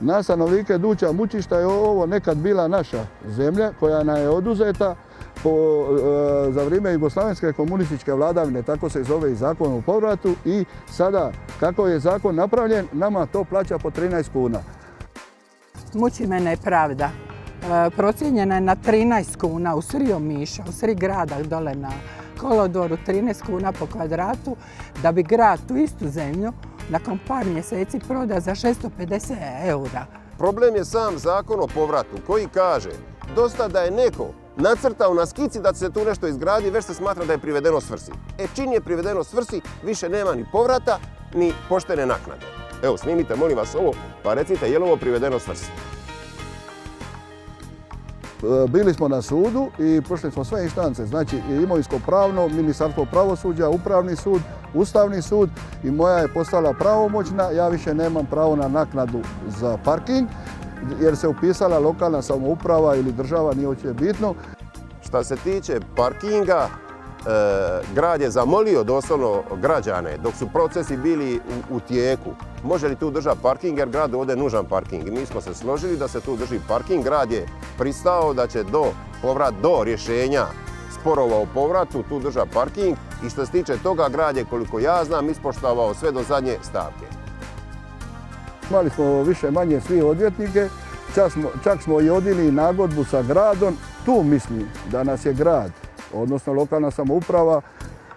Na stanovnike Duća Mučišta je ovo nekad bila naša zemlja koja nam je oduzeta e, za vrijeme Jugoslavenske komunističke vladavine, tako se zove i zakon o povratu i sada kako je zakon napravljen, nama to plaća po 13 kuna. Muči mene pravda. E, procijenjena je na 13 kuna u sri Omiša, u sri grada dole na Kolodoru, 13 kuna po kvadratu, da bi grad tu istu zemlju nakon par mjeseci proda za 650 eura. Problem je sam zakon o povratu koji kaže dosta da je neko nacrtao na skici da se tu nešto izgradi, već se smatra da je privedeno svrsi. E čin je privedeno svrsi, više nema ni povrata, ni poštene naknade. Evo, snimite, molim vas ovo, pa recite je li ovo privedeno svrsi. E, bili smo na sudu i prošli smo sve inštance, znači imovinsko pravno, ministarstvo pravosuđa, upravni sud, ustavni sud i moja je postala pravomoćna, ja više nemam pravo na naknadu za parking jer se upisala lokalna samouprava ili država, nije uopće bitno. Šta se tiče parkinga, grad je zamolio doslovno građane dok su procesi bili u, tijeku. Može li tu držati parking jer grad ovdje je nužan parking. Mi smo se složili da se tu drži parking. Grad je pristao da će do povrat do rješenja sporova o povratu tu drža parking i što se tiče toga grad je koliko ja znam ispoštovao sve do zadnje stavke. Imali smo više manje svi odvjetnike, čak smo, i odili nagodbu sa gradom. Tu mislim da nas je grad, odnosno lokalna samouprava,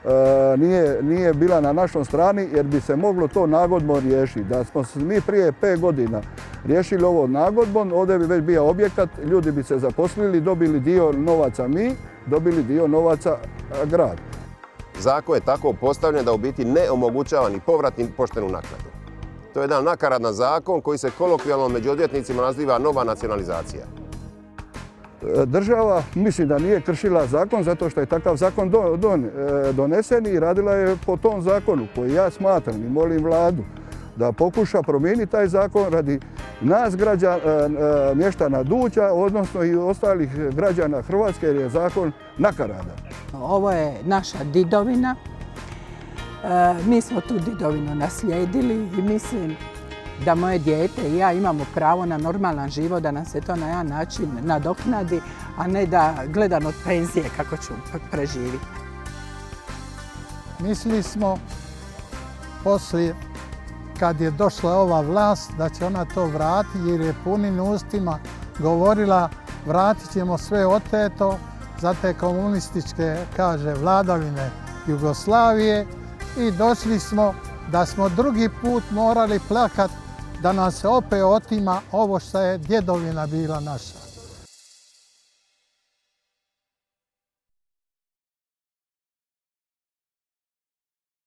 e, nije, bila na našoj strani jer bi se moglo to nagodbom riješiti. Da smo mi prije pet godina riješili ovo nagodbom, ovdje bi već bio objekat, ljudi bi se zaposlili, dobili dio novaca mi, dobili dio novaca grad. Zakon je tako postavljen da u biti ne omogućava ni povrat ni poštenu naknadu. To je jedan nakaradan zakon koji se kolokvijalno među odvjetnicima naziva nova nacionalizacija. E, država mislim da nije kršila zakon zato što je takav zakon e, donesen i radila je po tom zakonu koji ja smatram i molim vladu da pokuša promijeniti taj zakon radi nas građana, e, mještana Duća, odnosno i ostalih građana Hrvatske jer je zakon nakaradan. Ovo je naša didovina, E, mi smo tu didovinu naslijedili i mislim da moje dijete i ja imamo pravo na normalan život, da nam se to na jedan način nadoknadi, a ne da gledam od penzije kako ću preživiti. Mislili smo poslije kad je došla ova vlast da će ona to vratiti jer je punim ustima govorila vratit ćemo sve oteto za te komunističke, kaže, vladavine Jugoslavije i došli smo da smo drugi put morali plakat da nam se opet otima ovo što je djedovina bila naša.